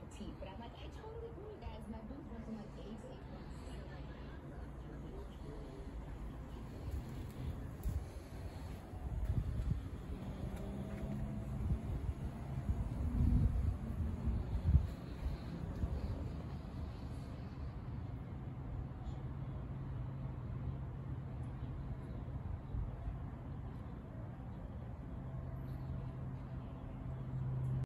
petite, but I'm like, I totally grew you guys. My boobs